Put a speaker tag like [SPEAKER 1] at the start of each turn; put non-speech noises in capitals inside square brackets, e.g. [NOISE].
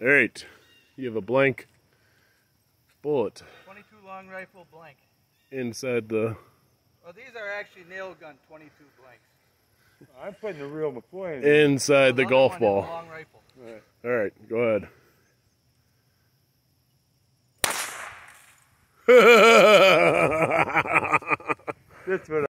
[SPEAKER 1] All right, you have a blank bullet
[SPEAKER 2] 22 long rifle blank.
[SPEAKER 1] inside the.
[SPEAKER 2] Well, these are actually nail gun 22 blanks. [LAUGHS]
[SPEAKER 3] I'm putting the real McCoy in.
[SPEAKER 1] Inside oh, the
[SPEAKER 2] the
[SPEAKER 1] golf ball.
[SPEAKER 2] long rifle.
[SPEAKER 1] All right, go ahead.
[SPEAKER 3] That's what